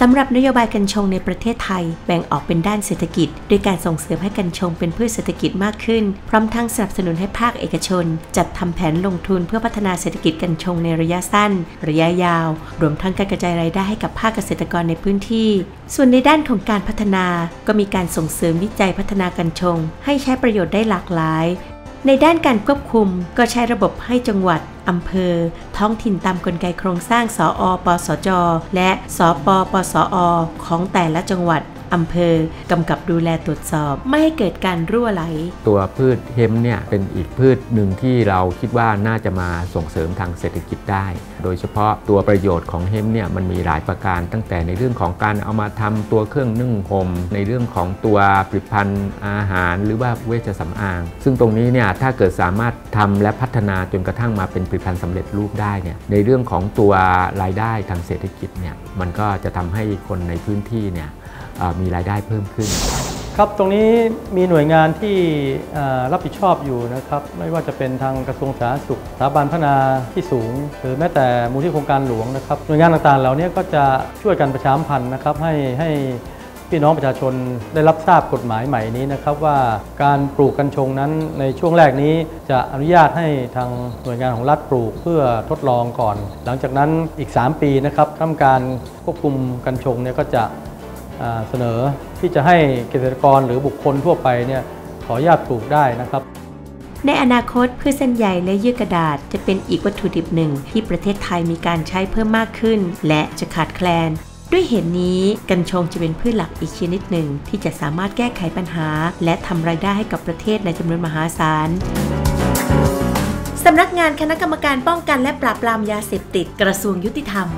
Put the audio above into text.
สำหรับนโยบายกัญชงในประเทศไทย แบ่งออกเป็นด้านเศรษฐกิจด้วยการส่งเสริมให้กัญชงเป็นพืชเศรษฐกิจมากขึ้น พร้อมทั้งสนับสนุนให้ภาคเอกชน จัดทำแผนลงทุนเพื่อพัฒนาเศรษฐกิจกัญชงในระยะสั้น ระยะยาว รวมทั้งการกระจายรายได้ให้กับภาคเกษตรกรในพื้นที่ ส่วนในด้านของการพัฒนา ก็มีการส่งเสริมวิจัยพัฒนากัญชง ให้ใช้ประโยชน์ได้หลากหลาย ในด้านการควบคุมก็ใช้ระบบให้จังหวัดอำเภอ ท้องถิ่นตามกลไกโครงสร้างสออปสจ และสปปสอ ของแต่ละจังหวัด อำเภอกำกับดูแลตรวจสอบ ไม่ให้เกิดการรั่วไหล ตัวพืชเฮมเนี่ยเป็นอีกพืชหนึ่งที่เราคิดว่าน่าจะมาส่งเสริมทางเศรษฐกิจได้ โดยเฉพาะตัวประโยชน์ของเฮมเนี่ยมันมีหลายประการตั้งแต่ในเรื่องของการเอามาทำตัวเครื่องนึ่งห่มในเรื่องของตัวผลิตภัณฑ์อาหาร หรือว่าเวชสำอาง ซึ่งตรงนี้เนี่ยถ้าเกิดสามารถทำและพัฒนาจนกระทั่งมาเป็นผลิตภัณฑ์สำเร็จรูปได้เนี่ยในเรื่องของตัวรายได้ทางเศรษฐกิจเนี่ยมันก็จะทำให้คนในพื้นที่เนี่ย มีรายได้เพิ่มขึ้น ครับตรงนี้มีหน่วยงานที่รับผิดชอบอยู่นะครับ ไม่ว่าจะเป็นทางกระทรวงสาธารณสุขสถาบันพัฒนาที่สูง หรือแม้แต่มูลที่โครงการหลวงนะครับ หน่วยงานต่างๆ เหล่านี้ก็จะช่วยกันประชาสัมพันธ์นะครับให้ให้พี่น้องประชาชนได้รับทราบกฎหมายใหม่นี้นะครับว่าการปลูกกัญชงนั้นในช่วงแรกนี้จะอนุญาตให้ทางหน่วยงานของรัฐปลูกเพื่อทดลองก่อน หลังจากนั้นอีก 3 ปีนะครับทำการควบคุมกัญชงเนี่ยก็จะ เสนอที่จะให้เกษตรกรหรือบุคคลทั่วไปเนี่ยขออนุญาตปลูกได้นะครับ ในอนาคตพืชเส้นใหญ่และเยื่อกระดาษจะเป็นอีกวัตถุดิบหนึ่ง ที่ประเทศไทยมีการใช้เพิ่มมากขึ้น และจะขาดแคลน ด้วยเหตุนนี้กัญชงจะเป็นพืชหลักอีกชนิดหนึ่ง ที่จะสามารถแก้ไขปัญหา และทำรายได้ให้กับประเทศในจำนวนมหาศาลสำนักงานคณะกรรมการป้องกันและปราบปรามยาเสพติดกระทรวงยุติธรรม